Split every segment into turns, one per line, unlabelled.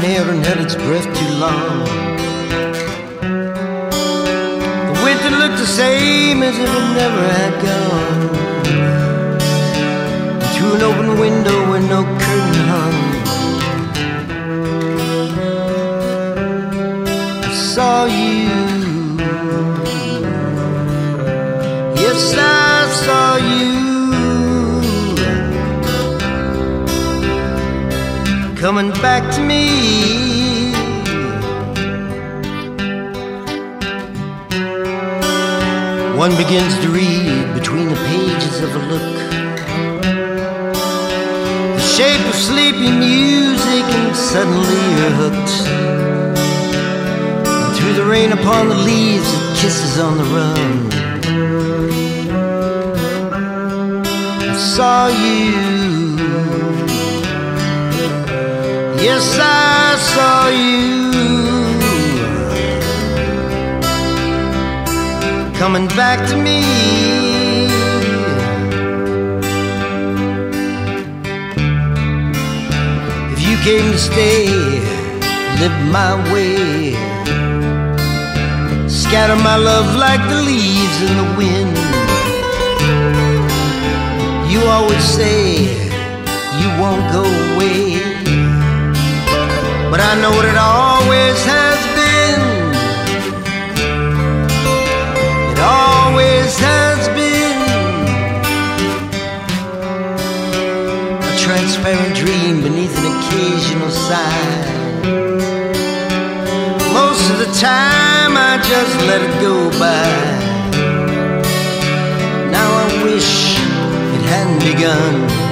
held its breath too long. The winter looked the same as if it never had gone. Through an open window where no curtain coming back to me. One begins to read between the pages of a look. The shape of sleepy music, and suddenly you're hooked. And through the rain upon the leaves, it kisses on the run. I saw you. Yes, I saw you coming back to me. If you came to stay, live my way, scatter my love like the leaves in the wind. You always say But I know what it always has been. It always has been a transparent dream beneath an occasional sigh. Most of the time I just let it go by. Now I wish it hadn't begun.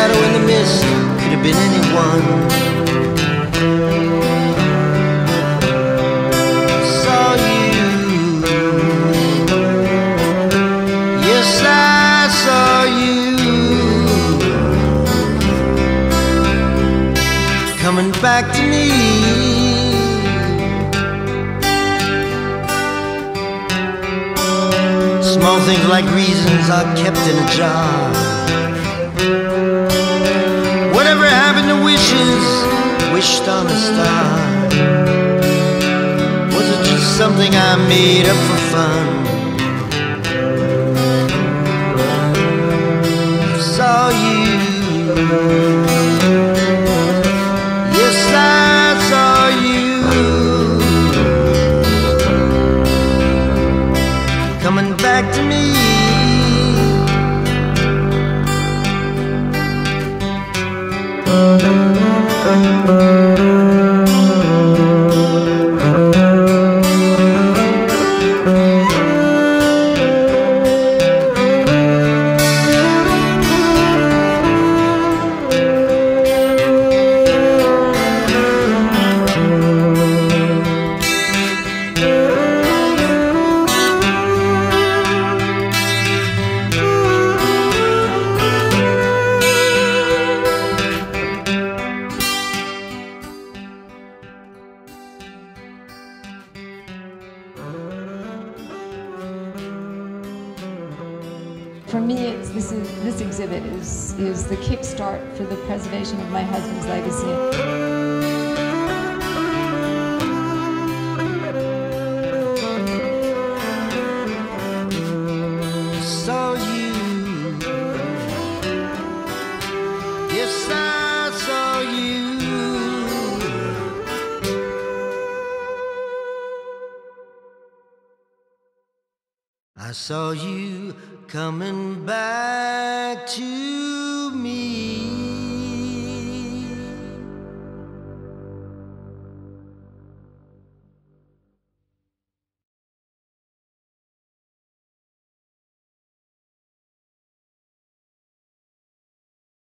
shadow in the mist could have been anyone. Saw you. Yes, I saw you. Coming back to me. Small things like reasons are kept in a jar. Was it just something I made up for fun? Saw you. Yes, I saw you. Coming back to me.
For me, this, is, this exhibit is, is the kickstart for the preservation of my husband's legacy.
I saw you coming back to me.